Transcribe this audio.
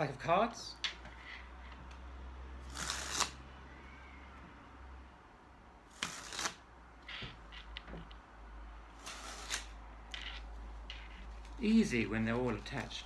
Pack of cards. Easy when they're all attached.